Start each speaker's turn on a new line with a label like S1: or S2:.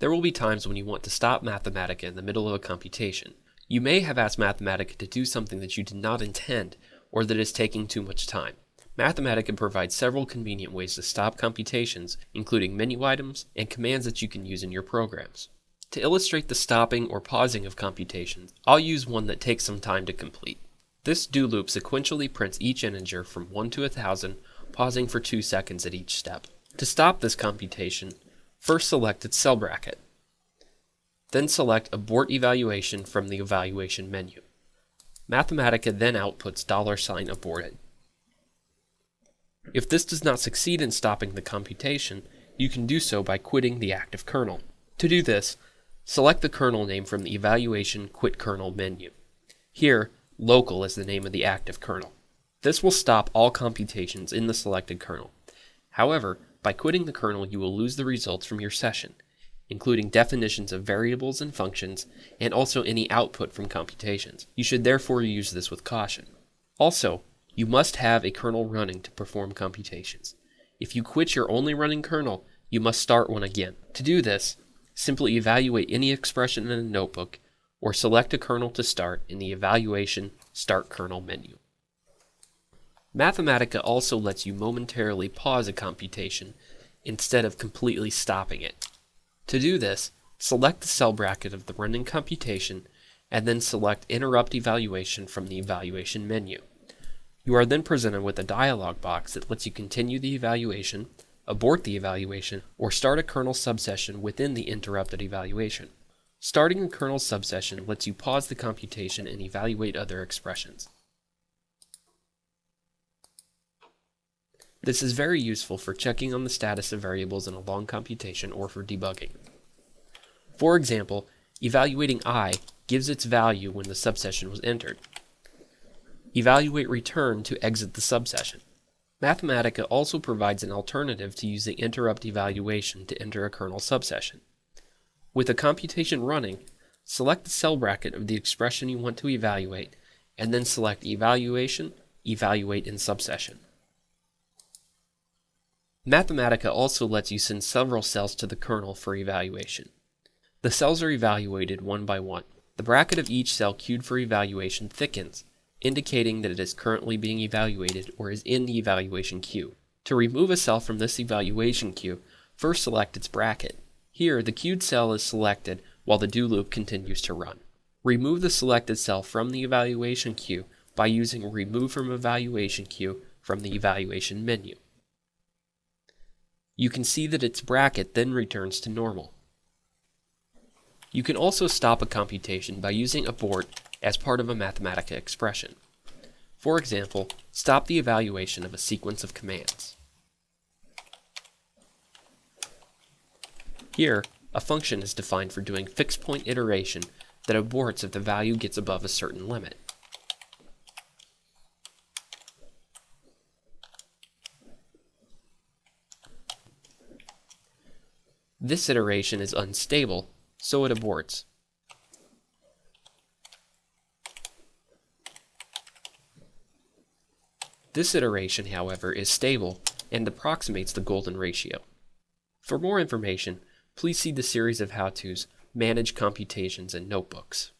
S1: There will be times when you want to stop Mathematica in the middle of a computation. You may have asked Mathematica to do something that you did not intend or that is taking too much time. Mathematica provides several convenient ways to stop computations, including menu items and commands that you can use in your programs. To illustrate the stopping or pausing of computations, I'll use one that takes some time to complete. This do loop sequentially prints each integer from 1 to 1000, pausing for 2 seconds at each step. To stop this computation, first select its cell bracket. Then select Abort Evaluation from the Evaluation menu. Mathematica then outputs dollar $sign aborted. If this does not succeed in stopping the computation, you can do so by quitting the active kernel. To do this, Select the kernel name from the Evaluation Quit Kernel menu. Here, local is the name of the active kernel. This will stop all computations in the selected kernel. However, by quitting the kernel, you will lose the results from your session, including definitions of variables and functions, and also any output from computations. You should therefore use this with caution. Also, you must have a kernel running to perform computations. If you quit your only running kernel, you must start one again. To do this, Simply evaluate any expression in a notebook or select a kernel to start in the Evaluation Start Kernel menu. Mathematica also lets you momentarily pause a computation instead of completely stopping it. To do this, select the cell bracket of the running computation and then select Interrupt Evaluation from the Evaluation menu. You are then presented with a dialog box that lets you continue the evaluation, abort the evaluation, or start a kernel subsession within the interrupted evaluation. Starting a kernel subsession lets you pause the computation and evaluate other expressions. This is very useful for checking on the status of variables in a long computation or for debugging. For example, evaluating i gives its value when the subsession was entered. Evaluate return to exit the subsession. Mathematica also provides an alternative to using interrupt evaluation to enter a kernel subsession. With a computation running, select the cell bracket of the expression you want to evaluate, and then select Evaluation, Evaluate in Subsession. Mathematica also lets you send several cells to the kernel for evaluation. The cells are evaluated one by one. The bracket of each cell queued for evaluation thickens, indicating that it is currently being evaluated or is in the evaluation queue. To remove a cell from this evaluation queue, first select its bracket. Here, the queued cell is selected while the do loop continues to run. Remove the selected cell from the evaluation queue by using Remove from Evaluation Queue from the Evaluation menu. You can see that its bracket then returns to normal. You can also stop a computation by using abort as part of a Mathematica expression. For example, stop the evaluation of a sequence of commands. Here, a function is defined for doing fixed point iteration that aborts if the value gets above a certain limit. This iteration is unstable, so it aborts. This iteration, however, is stable and approximates the golden ratio. For more information, please see the series of how-tos Manage Computations in Notebooks.